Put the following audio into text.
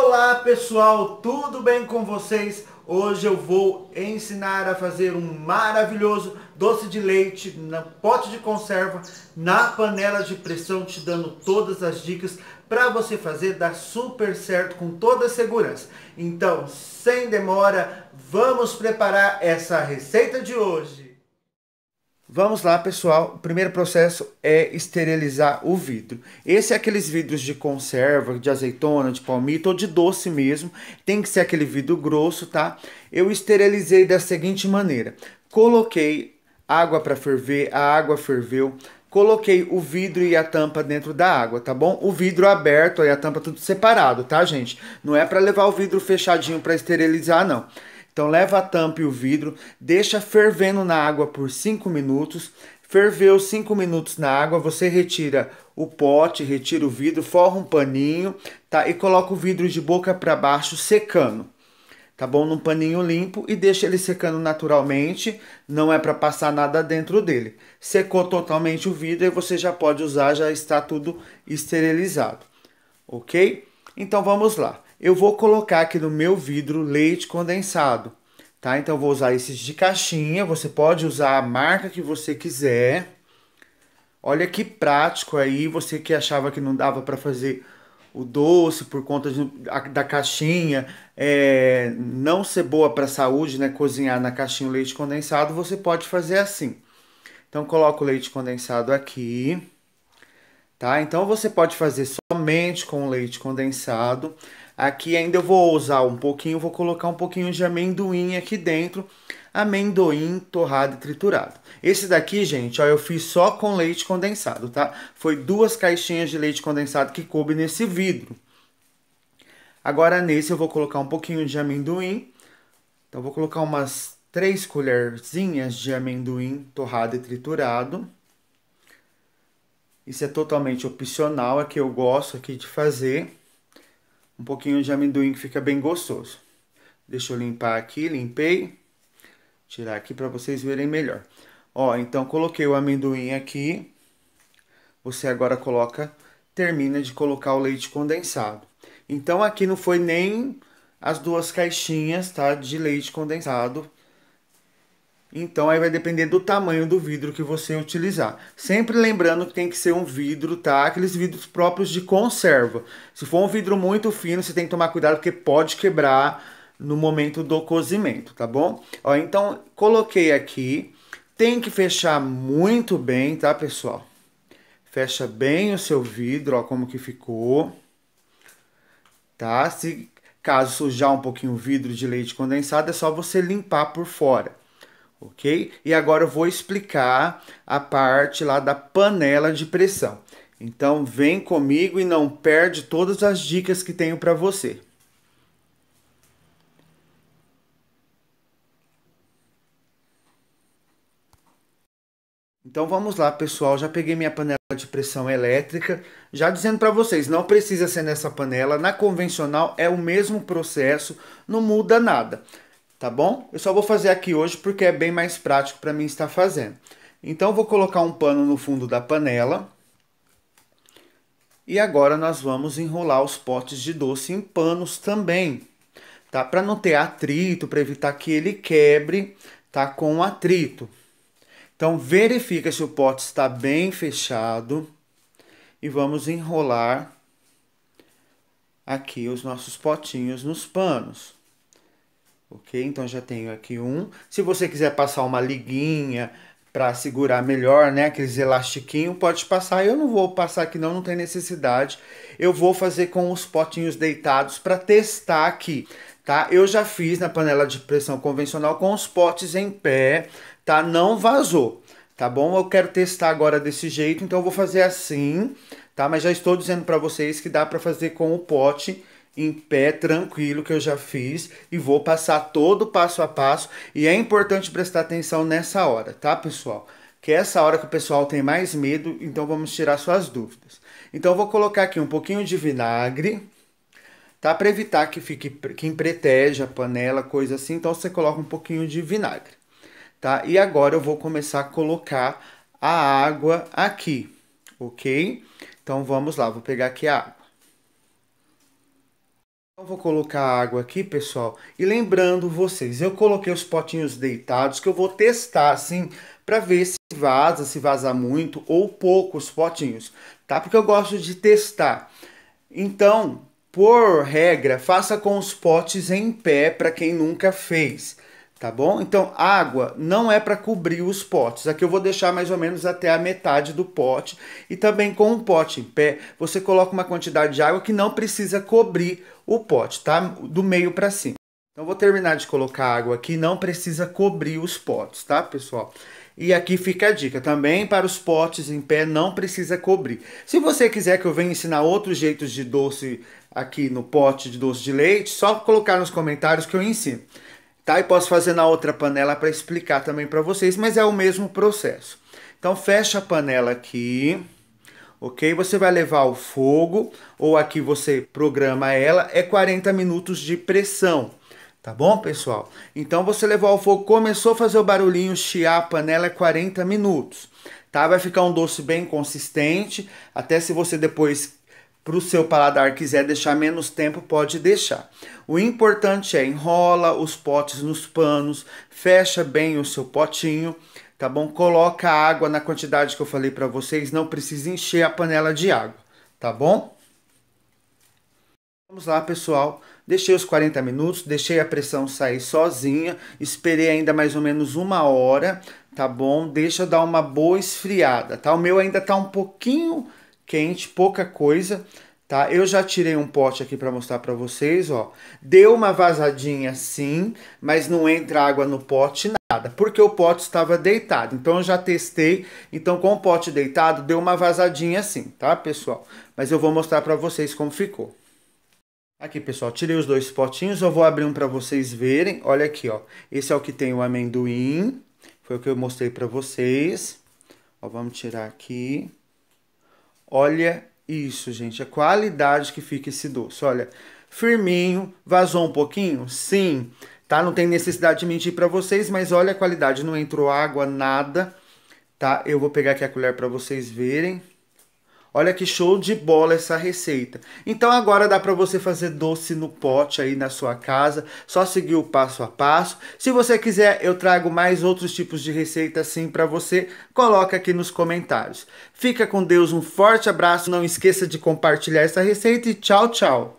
Olá pessoal, tudo bem com vocês? Hoje eu vou ensinar a fazer um maravilhoso doce de leite na pote de conserva, na panela de pressão, te dando todas as dicas para você fazer dar super certo com toda a segurança. Então, sem demora, vamos preparar essa receita de hoje. Vamos lá, pessoal. O primeiro processo é esterilizar o vidro. Esse é aqueles vidros de conserva, de azeitona, de palmito ou de doce mesmo. Tem que ser aquele vidro grosso, tá? Eu esterilizei da seguinte maneira. Coloquei água para ferver, a água ferveu. Coloquei o vidro e a tampa dentro da água, tá bom? O vidro aberto e a tampa tudo separado, tá, gente? Não é para levar o vidro fechadinho para esterilizar, não. Então leva a tampa e o vidro, deixa fervendo na água por 5 minutos. Ferveu 5 minutos na água, você retira o pote, retira o vidro, forra um paninho, tá? E coloca o vidro de boca para baixo secando. Tá bom? Num paninho limpo e deixa ele secando naturalmente, não é para passar nada dentro dele. Secou totalmente o vidro e você já pode usar, já está tudo esterilizado. OK? Então vamos lá. Eu vou colocar aqui no meu vidro leite condensado, tá? Então vou usar esses de caixinha, você pode usar a marca que você quiser. Olha que prático aí, você que achava que não dava para fazer o doce por conta de, da caixinha, é, não ser boa para a saúde, né? Cozinhar na caixinha o leite condensado, você pode fazer assim. Então coloca o leite condensado aqui, tá? Então você pode fazer somente com leite condensado. Aqui ainda eu vou usar um pouquinho, vou colocar um pouquinho de amendoim aqui dentro. Amendoim torrado e triturado. Esse daqui, gente, ó, eu fiz só com leite condensado, tá? Foi duas caixinhas de leite condensado que coube nesse vidro. Agora nesse eu vou colocar um pouquinho de amendoim. Então vou colocar umas três colherzinhas de amendoim torrado e triturado. Isso é totalmente opcional, é que eu gosto aqui de fazer um pouquinho de amendoim que fica bem gostoso. Deixa eu limpar aqui, limpei. Tirar aqui para vocês verem melhor. Ó, então coloquei o amendoim aqui. Você agora coloca, termina de colocar o leite condensado. Então aqui não foi nem as duas caixinhas, tá, de leite condensado então aí vai depender do tamanho do vidro que você utilizar. Sempre lembrando que tem que ser um vidro, tá? Aqueles vidros próprios de conserva. Se for um vidro muito fino, você tem que tomar cuidado porque pode quebrar no momento do cozimento, tá bom? Ó, então coloquei aqui. Tem que fechar muito bem, tá, pessoal? Fecha bem o seu vidro, ó como que ficou. Tá? Se caso sujar um pouquinho o vidro de leite condensado, é só você limpar por fora ok? E agora eu vou explicar a parte lá da panela de pressão. Então vem comigo e não perde todas as dicas que tenho para você. Então vamos lá, pessoal. Já peguei minha panela de pressão elétrica. Já dizendo para vocês, não precisa ser nessa panela. Na convencional é o mesmo processo, não muda nada tá bom? Eu só vou fazer aqui hoje porque é bem mais prático para mim estar fazendo. Então, vou colocar um pano no fundo da panela. E agora nós vamos enrolar os potes de doce em panos também, tá? Para não ter atrito, para evitar que ele quebre, tá? Com atrito. Então, verifica se o pote está bem fechado e vamos enrolar aqui os nossos potinhos nos panos. Ok? Então já tenho aqui um. Se você quiser passar uma liguinha para segurar melhor, né? Aqueles elastiquinhos, pode passar. Eu não vou passar aqui não, não tem necessidade. Eu vou fazer com os potinhos deitados para testar aqui, tá? Eu já fiz na panela de pressão convencional com os potes em pé, tá? Não vazou, tá bom? Eu quero testar agora desse jeito, então eu vou fazer assim, tá? Mas já estou dizendo para vocês que dá para fazer com o pote em pé, tranquilo, que eu já fiz e vou passar todo passo a passo. E é importante prestar atenção nessa hora, tá, pessoal? Que é essa hora que o pessoal tem mais medo, então vamos tirar suas dúvidas. Então, vou colocar aqui um pouquinho de vinagre, tá? Para evitar que fique que empreteja a panela, coisa assim. Então, você coloca um pouquinho de vinagre, tá? E agora eu vou começar a colocar a água aqui, ok? Então, vamos lá, vou pegar aqui a água. Eu vou colocar água aqui, pessoal. E lembrando vocês, eu coloquei os potinhos deitados que eu vou testar assim para ver se vaza, se vaza muito ou pouco os potinhos, tá? Porque eu gosto de testar. Então, por regra, faça com os potes em pé para quem nunca fez tá bom? Então, água não é para cobrir os potes. Aqui eu vou deixar mais ou menos até a metade do pote. E também com o pote em pé, você coloca uma quantidade de água que não precisa cobrir o pote, tá? Do meio para cima. Então, vou terminar de colocar água aqui, não precisa cobrir os potes, tá, pessoal? E aqui fica a dica, também para os potes em pé não precisa cobrir. Se você quiser que eu venha ensinar outros jeitos de doce aqui no pote de doce de leite, só colocar nos comentários que eu ensino tá? E posso fazer na outra panela para explicar também para vocês, mas é o mesmo processo. Então fecha a panela aqui, ok? Você vai levar ao fogo, ou aqui você programa ela, é 40 minutos de pressão. Tá bom, pessoal? Então você levou ao fogo, começou a fazer o barulhinho, chiar a panela é 40 minutos. Tá? Vai ficar um doce bem consistente, até se você depois para o seu paladar quiser deixar menos tempo, pode deixar. O importante é enrola os potes nos panos, fecha bem o seu potinho, tá bom? Coloca água na quantidade que eu falei para vocês, não precisa encher a panela de água, tá bom? Vamos lá, pessoal. Deixei os 40 minutos, deixei a pressão sair sozinha, esperei ainda mais ou menos uma hora, tá bom? Deixa dar uma boa esfriada, tá? O meu ainda tá um pouquinho quente, pouca coisa, tá? Eu já tirei um pote aqui para mostrar para vocês, ó. Deu uma vazadinha sim, mas não entra água no pote nada, porque o pote estava deitado. Então eu já testei, então com o pote deitado deu uma vazadinha assim, tá, pessoal? Mas eu vou mostrar para vocês como ficou. Aqui, pessoal, tirei os dois potinhos, eu vou abrir um para vocês verem. Olha aqui, ó. Esse é o que tem o amendoim, foi o que eu mostrei para vocês. Ó, vamos tirar aqui. Olha isso, gente, a qualidade que fica esse doce. Olha, firminho, vazou um pouquinho? Sim, tá? Não tem necessidade de mentir para vocês, mas olha a qualidade, não entrou água, nada, tá? Eu vou pegar aqui a colher para vocês verem. Olha que show de bola essa receita. Então agora dá para você fazer doce no pote aí na sua casa, só seguir o passo a passo. Se você quiser, eu trago mais outros tipos de receita assim para você, coloca aqui nos comentários. Fica com Deus, um forte abraço, não esqueça de compartilhar essa receita e tchau, tchau.